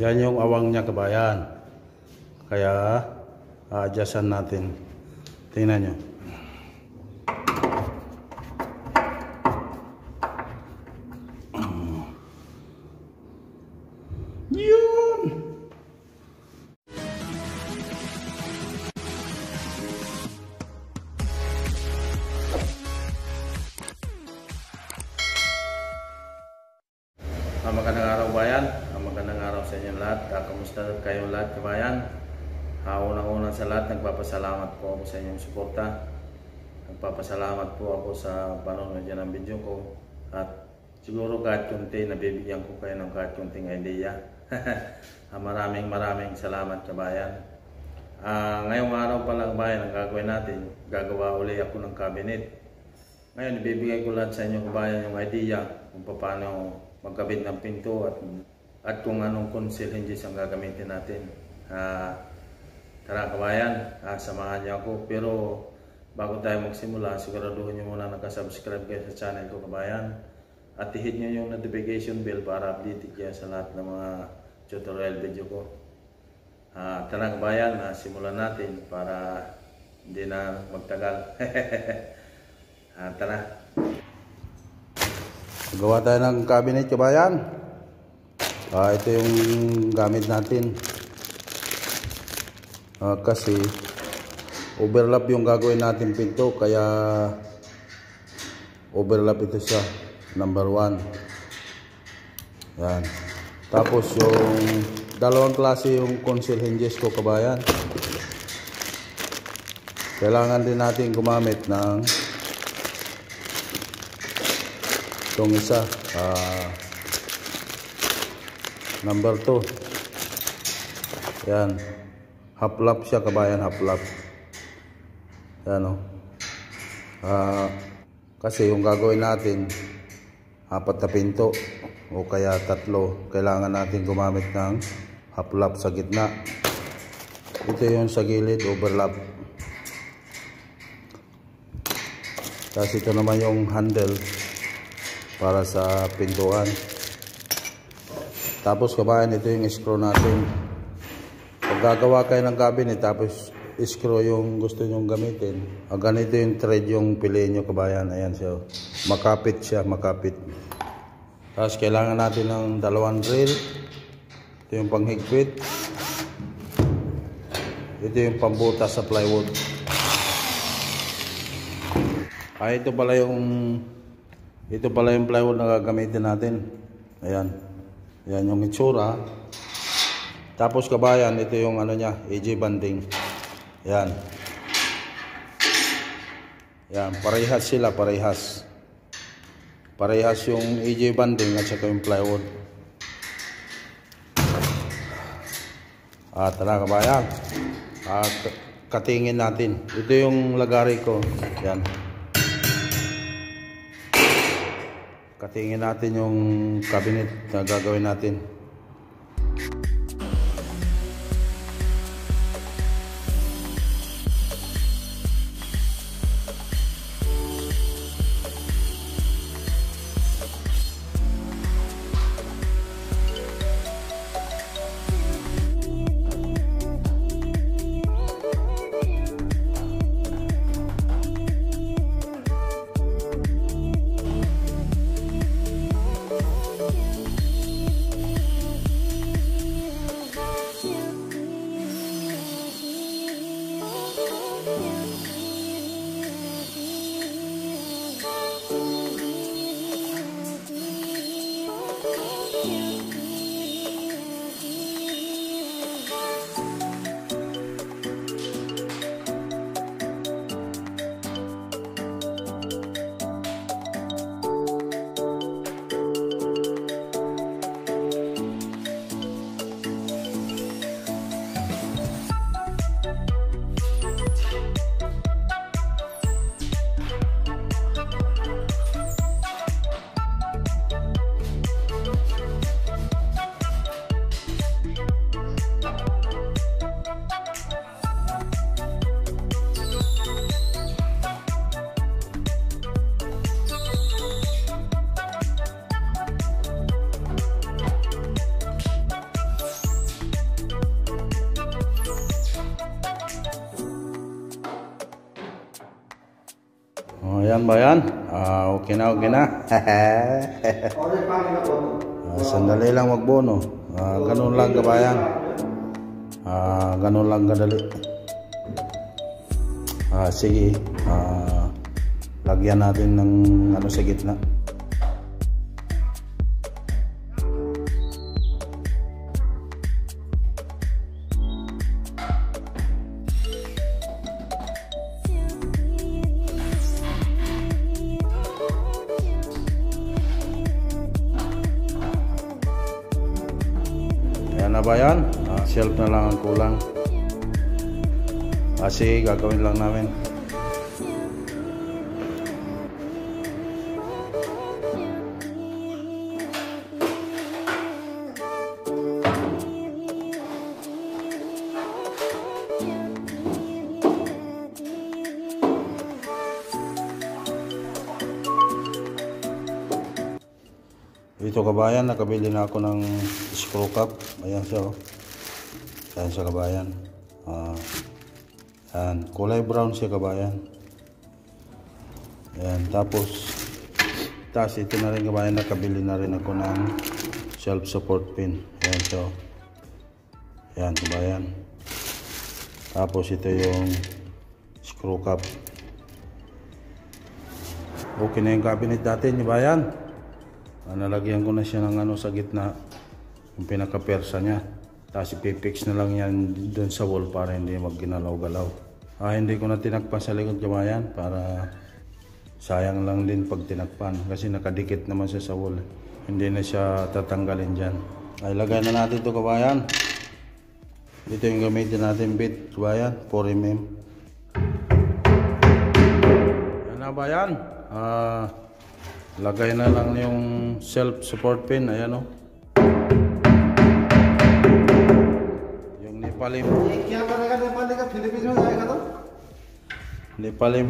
Yan yung awang niya kabayan. Kaya, a-adjustan natin. Tingnan nyo. Nagpapasalamat po ako sa panonood dyan ng video ko. At siguro kahit kunti, nabibigyan ko kayo ng kahit kunting idea. ah, maraming maraming salamat kabayan. Ah, ngayong araw pa lang bayan, ang gagawin natin, gagawa uli ako ng cabinet. Ngayon, ibibigay ko lahat sa inyo kabayan yung idea kung paano magkabit ng pinto at at kung anong conceal hinges ang gagamitin natin. Ah, tara kabayan, ah, samahan niyo ako. Pero bago tayo magsimula, siguraduhin niyo muna nakasubscribe kayo sa channel ko kabayan. At i-hit niyo yung notification bell para update kayo sa lahat ng mga tutorial video ko. Ah, tara kabayan, ah, simulan natin para hindi na magtagal. ah, tara. Gawa tayo ng cabinet kabayan. Ah, ito yung gamit natin. Ah, kasi overlap yung gagawin natin pinto kaya overlap ito siya number 1 yan. Tapos yung dalawang klase yung conceal hinges ko kabayan. Kailangan din natin gumamit ng itong isa ah, number 2 yan. Half lap siya kabayan half lap yan o ah, kasi yung gagawin natin apat na pinto o kaya tatlo kailangan natin gumamit ng half lap sa gitna. Ito yung sa gilid overlap. Tapos ito naman yung handle para sa pintuan. Tapos kabayan ito yung screw natin. Pag gagawa kayo ng cabinet tapos screw yung gusto nyong gamitin. Ah, ganito yung thread yung piliin nyo kabayan. Ayan siya makapit siya makapit. Tapos kailangan natin ng dalawang drill. Ito yung panghigpit. Ito yung pambutas sa plywood. Ah ito pala yung ito pala yung plywood na gagamitin natin. Ayan. Ayan yung itsura. Tapos kabayan ito yung ano niya AJ banding yan. Yan parehas sila parehas. Parehas yung AJ banding at saka yung plywood. Ah tara kabayan ah, katingin natin. Ito yung lagari ko. Yan. Katingin natin yung cabinet na gagawin natin Ayan ba yan? Ah, okay na, okay na. ah, sandali lang magbono. Ah, ganun lang kabayan. Ah, ganun lang kadali. Ah, sige. Ah, lagyan natin ng ano sa gitna. Shelf na lang ang kulang. Kasi gagawin lang namin. Dito kabayan, nakabili na ako ng screw cap. Ayan siya oh. Ayan siya kabayan. Ah, ayan, kulay brown siya kabayan. Ayan, tapos tapos ito na rin kabayan, nakabili na rin ako ng self support pin. Ayan siya. Ayan kabayan. Tapos ito yung screw cap. Okay na yung cabinet natin, kabayan. Ah, nalagyan ko na siya ng ano sa gitna yung pinaka-persa niya tapos ipipix na lang yan doon sa wall para hindi magginalaw-galaw. Ah, hindi ko na tinakpan sa likod kamayan para sayang lang din pag tinakpan. Kasi nakadikit naman siya sa wall. Hindi na siya tatanggalin dyan. Ay lagay na natin ito kabayan. Ito yung gamitin natin bit kabayan 4mm yan na ba yan ah Lagay na lang yung self-support pin. Ayan o. Yung Nepalim. क्या करेगा नेपाली का फिलीपींस में जाएगा तो Nepalim.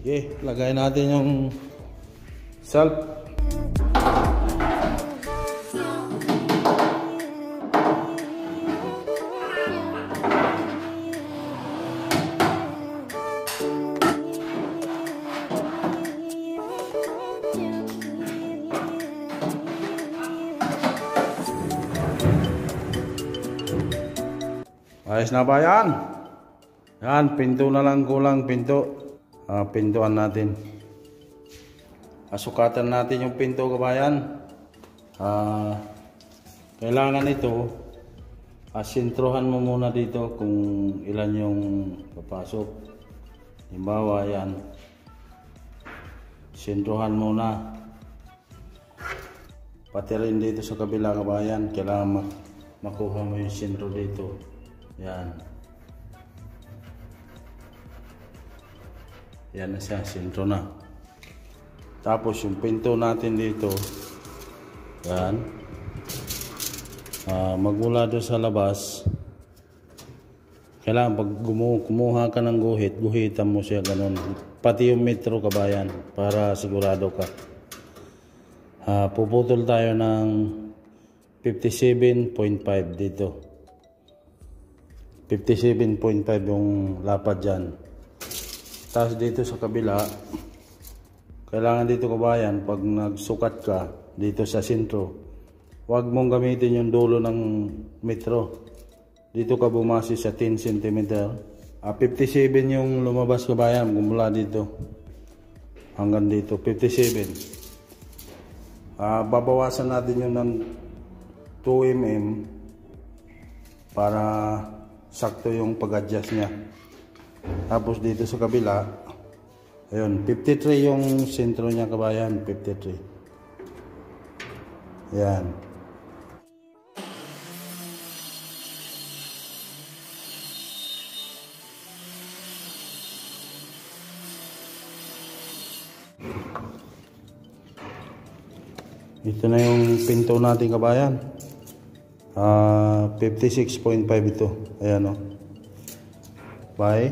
Okay, lagay natin yung self. Ayos na ba yan? Yan, pinto na lang kulang, pinto. Ah, pintuan natin. Asukatan natin yung pinto, kabayan. Ah, kailangan ito, asintrohan mo muna dito kung ilan yung papasok. Halimbawa, yan. Sintrohan muna. Pati rin dito sa kabila kabayan, kailangan ma- makuha mo yung sintro dito. Yan. Yan na siya, sintro na. Tapos yung pinto natin dito, yan. Ah, magmula doon sa labas, kailangan pag kumuha ka ng guhit, guhitan mo siya ganun. Pati yung metro kabayan, para sigurado ka. Ah, puputol tayo ng 57.5 dito. 57.5 yung lapad dyan. Tapos dito sa kabila, kailangan dito kabayan, pag nagsukat ka dito sa sentro, huwag mong gamitin yung dulo ng metro. Dito ka bumasi sa 10 cm. Ah, 57 yung lumabas kabayan, mula dito. Hanggang dito, 57. Ah, babawasan natin yun ng 2 mm para sakto yung pag-adjust niya. Tapos dito sa kabila, ayun, 53 yung sentro niya kabayan, 53. Yan. Ito na yung pinto natin kabayan. Ah, 56.5 ito. Ayan o. By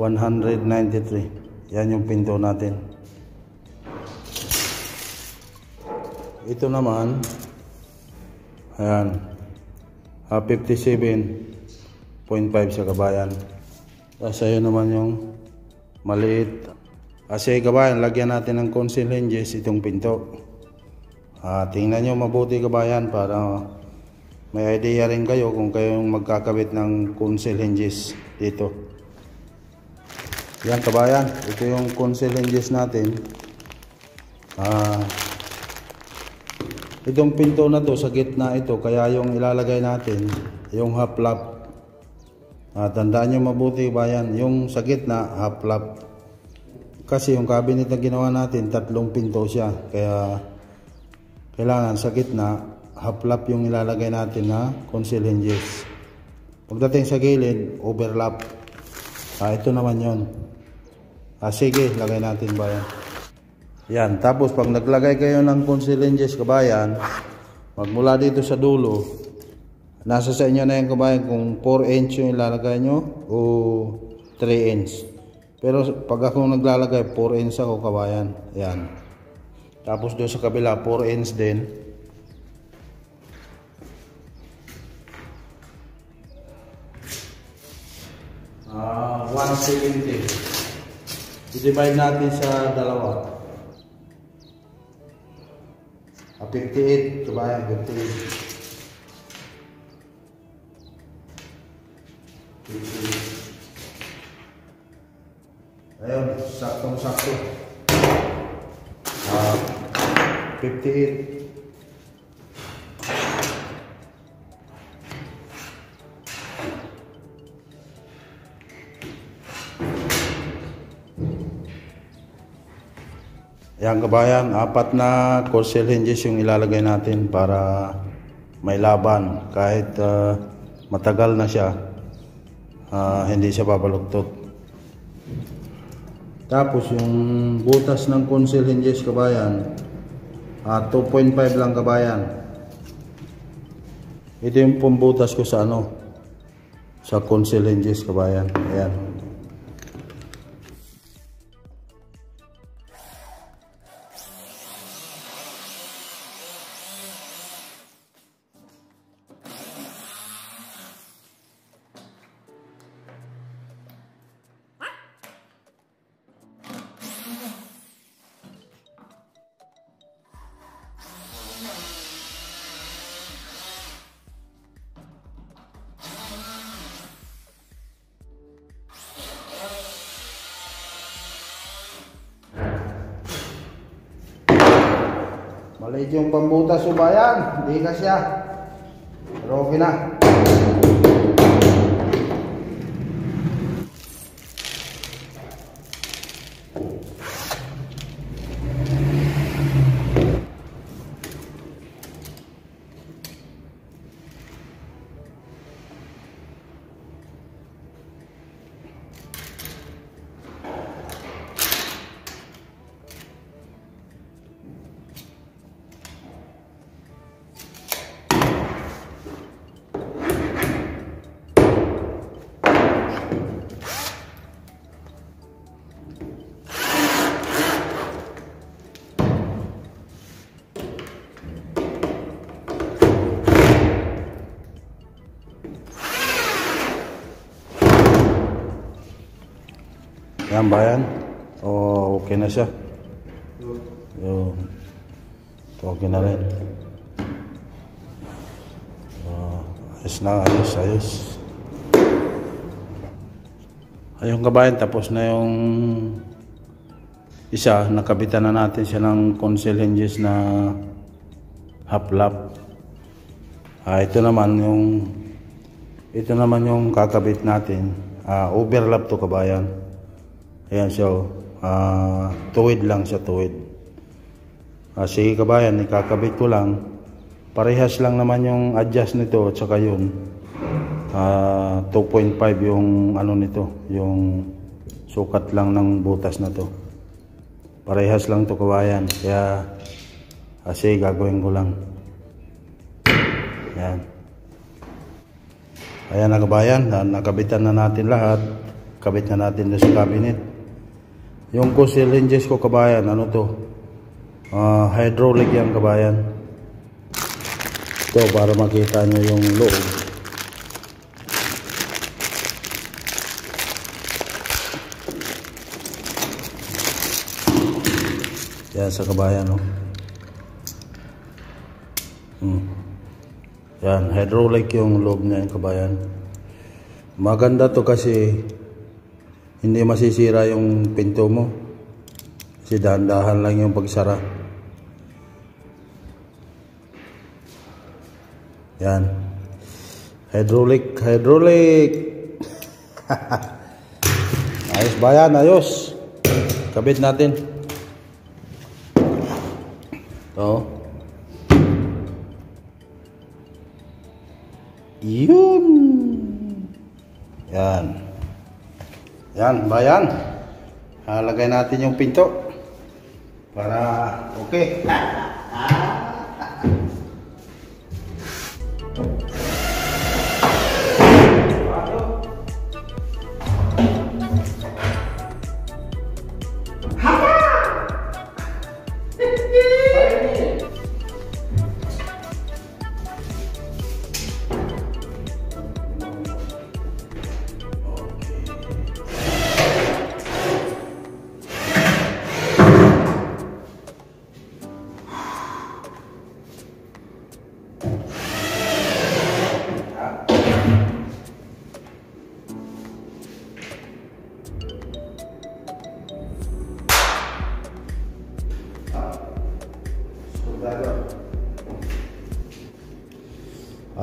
193. Yan yung pinto natin. Ito naman Ayan. Ah, 57.5 sa kabayan. Tapos ayun naman yung maliit. Kasi kabayan, lagyan natin ng conceal hinges itong pinto. Ah, tingnan nyo mabuti kabayan para may idea rin kayo kung kayong magkakabit ng conceal hinges dito. Yan kabayan, ito yung conceal hinges natin. Ah, itong pinto na to sa gitna ito, kaya yung ilalagay natin, yung half lap. Ah, tandaan nyo mabuti bayan, yung sa gitna, half lap. Kasi yung cabinet na ginawa natin, tatlong pinto siya. Kaya kailangan sa gitna, half lap yung ilalagay natin na conceal hinges. Pagdating sa gilid, overlap. Ah, ito naman yon. Ah, sige, lagay natin bayan. Yan, tapos pag naglagay kayo ng conceal hinges kabayan, magmula dito sa dulo, nasa sa inyo na yung kabayan kung 4 inch yung ilalagay nyo o 3 inch. Pero pag ako naglalagay, 4 inch ako kabayan. Yan. Tapos doon sa kabila, 4 inch din. Ah, 170. I-divide natin sa dalawa. Ah, 58, kabayan, 58. 58. Ayun, saktong-sakto. Ah, 58. Yan kabayan, apat na corset hinges yung ilalagay natin para may laban. Kahit ah, matagal na siya, ah, hindi siya babaluktot. Tapos yung butas ng console hinges kabayan, ah, 2.5 lang kabayan. Ito yung pumbutas ko sa ano, sa console hinges kabayan. Ayan. Maliit yung pambutas subayan, hindi ka siya. Pero na. Yan bayan. O okay na siya. Yun. Okay na rin. Uh, ayos na, ayos, ayos. Ayun kabayan, tapos na yung isa, nakabitan na natin siya ng console hinges na half lap. Ah, ito naman yung ito naman yung kakabit natin. Ah, overlap to kabayan. Ayan siya. oh. Ah, tuwid lang siya, tuwid. Ah, sige kabayan, ikakabit ko lang. Parehas lang naman yung adjust nito at saka yun. Ah, 2.5 yung ano nito, yung sukat lang ng butas na to. Parehas lang to kabayan. Kaya sige, gagawin ko lang. Ayan. Ayan na kabayan, na- nakabitan na natin lahat. Kabit na natin doon sa cabinet. Yung conceal hinges ko kabayan, ano to? Ah, hydraulic yan kabayan. Ito para makita nyo yung loob. Yan sa kabayan, no? Hmm. Yan, hydraulic yung loob niya yung kabayan. Maganda to kasi hindi masisira yung pinto mo. Kasi dahan-dahan lang yung pagsara. Yan. Hydraulic, hydraulic. ayos ba yan? Ayos. Kabit natin. Ito. Yun. Yan. Yan, bayan. Halagay natin yung pinto. Para okay.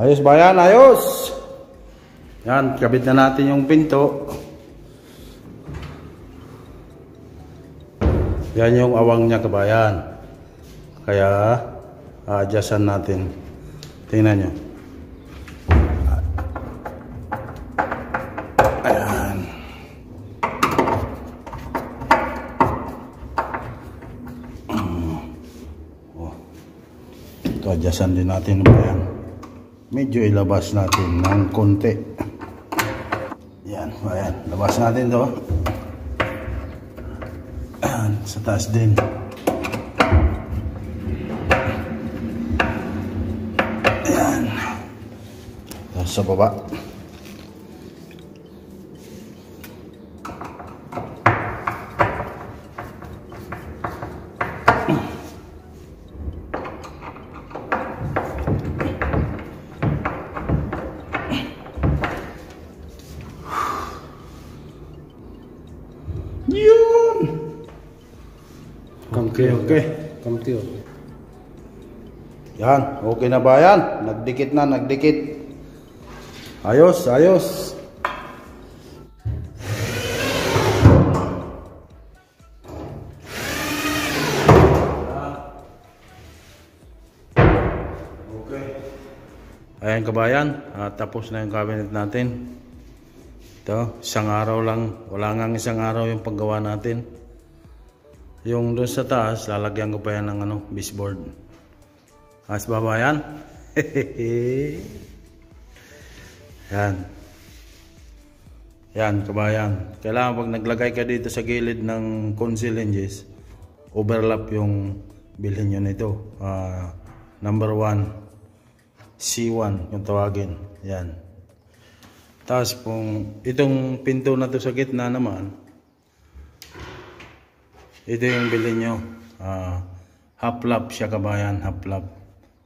Ayos ba yan? Ayos! Yan, kabit na natin yung pinto. Yan yung awang niya kabayan. Kaya, a-adjustan natin. Tingnan nyo. Ayan. Oh. Ito, adjustan din natin ba yan? Medyo ilabas natin ng konti. Yan, ayan, labas natin to. Sa taas din. Ayan. Tapos sa baba okay, okay Kamti okay. Yan, okay na ba yan? Nagdikit na, nagdikit. Ayos, ayos. Okay. Ayan kabayan, ah, tapos na yung cabinet natin. Ito, isang araw lang. Wala nga isang araw yung paggawa natin. Yung doon sa taas, lalagyan ko pa yan ng ano, baseboard. Ayos ba ba yan? yan. Yan, kabayan. Kailangan pag naglagay ka dito sa gilid ng conceal hinges, overlap yung bilhin nyo nito. Ah, number 1, C1 yung tawagin. Yan. Tapos kung itong pinto na to sa gitna naman, ito yung bilhin nyo. Ah, half lap siya kabayan, half lap.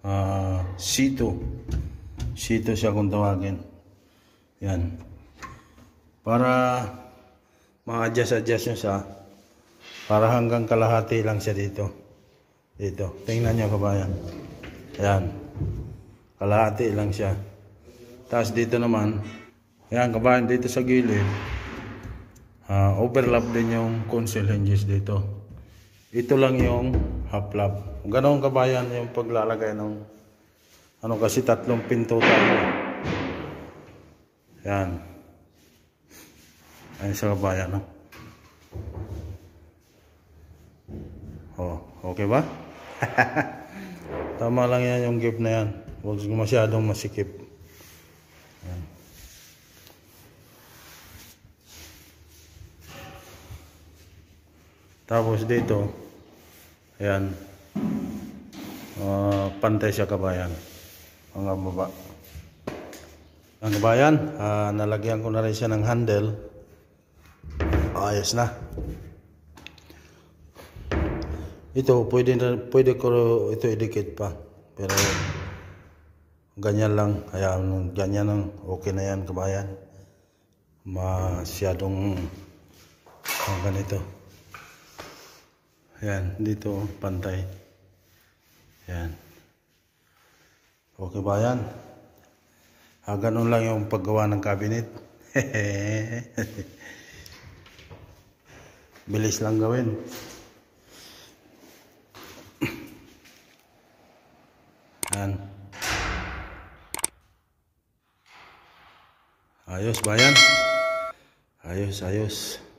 Ah, C2. C2 siya kung tawagin. Yan. Para ma-adjust-adjust nyo siya. Para hanggang kalahati lang siya dito. Dito. Tingnan nyo kabayan. Yan. Kalahati lang siya. Tapos dito naman, yan kabayan dito sa gilid. Ah, overlap din yung console hinges dito. Ito lang yung half lap. Ganon kabayan yung paglalagay ng ano kasi tatlong pinto tayo. Yan. Ayun sa kabayan, no? Oh, okay ba? Tama lang yan yung gift na yan. Huwag masyadong masikip. Tapos dito, ayan, ah, pantay siya kabayan. mga baba. Ang kabayan, ah, nalagyan ko na rin siya ng handle. Ayos na. Ito, pwede, pwede ko ito idikit pa. Pero, ganyan lang. Ayan, ganyan lang. Okay na yan, kabayan. Masyadong ah, ganito. Ayan, dito, pantay. Ayan. Okay ba yan? Ah, ganun lang yung paggawa ng cabinet. Bilis lang gawin. Yan. Ayos ba yan? Ayos, ayos.